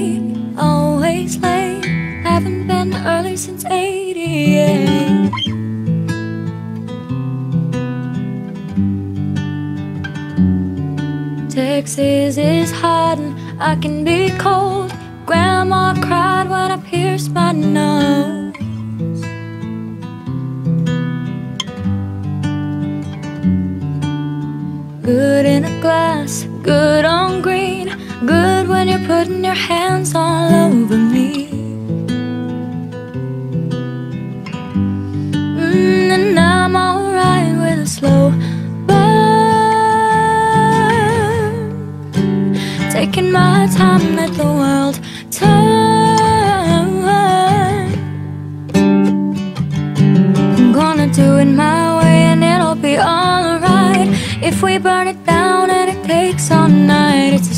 late, always late. Haven't been early since 88. Texas is hot and I can be cold. Grandma cried when I pierced my nose. Good in a glass, good on putting your hands all over me. Mm, And I'm alright with a slow burn. Taking my time, let the world turn. I'm gonna do it my way and it'll be alright. If we burn it down and it takes all night It's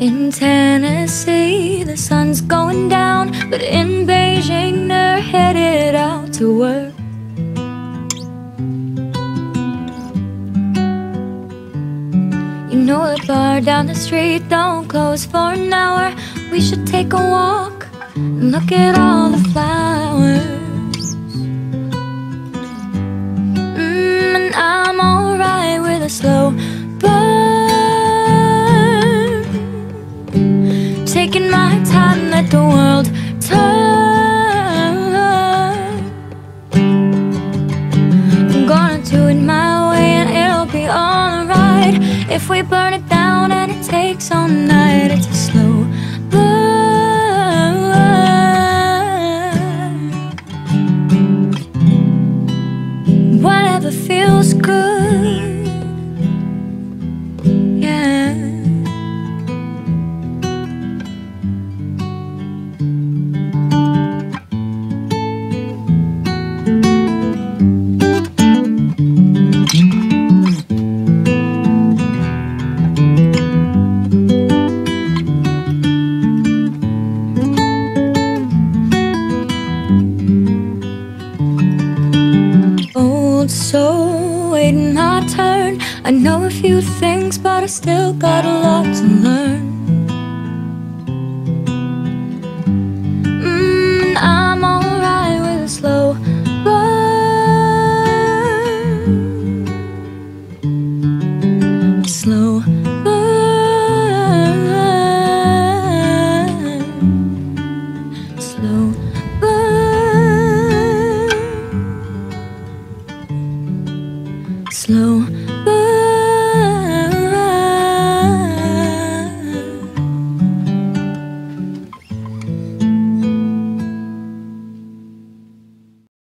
In Tennessee, the sun's going down, but in Beijing, they're headed out to work. You know a bar down the street don't close for an hour. We should take a walk and look at all the flowers. time that the world turns. I'm gonna do it my way and it'll be alright. If we burn it down and it takes all night It's a slow burn. Whatever feels good. waiting our turn. I know a few things, but I still got a lot to learn. slow.